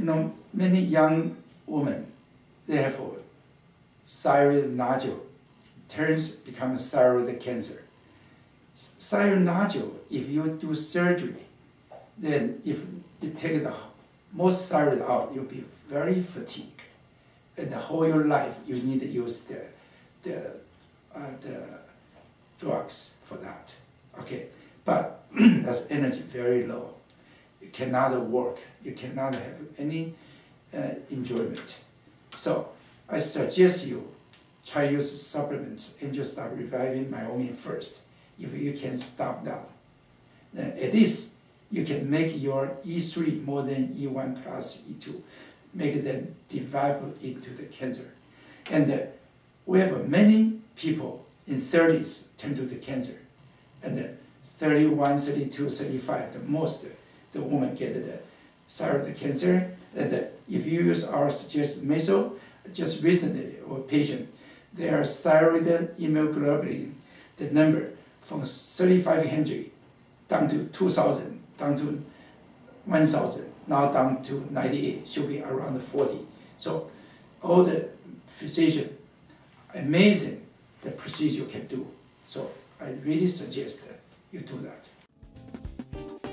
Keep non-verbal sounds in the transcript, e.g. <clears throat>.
you know, many young women, they have thyroid nodule, turns become thyroid cancer. Thyroid nodule, if you do surgery, then if you take the most thyroid out, you'll be very fatigued. And the whole your life, you need to use the, the, uh, the drugs for that. Okay, but <clears throat> that's energy very low. It cannot work. You cannot have any uh, enjoyment. So I suggest you try use supplements and just start reviving Myomin first. If you can stop that, then at least you can make your E3 more than E1 plus E2, make them develop into the cancer. And uh, we have many people in 30s turn to the cancer. And uh, 31, 32, 35, the most the woman get the thyroid cancer. And if you use our suggested method, just recently, a patient, their thyroid immunoglobulin, the number from 3,500 down to 2,000, down to 1,000, now down to 98, should be around 40. So all the physician, amazing the procedure can do. So I really suggest you do that.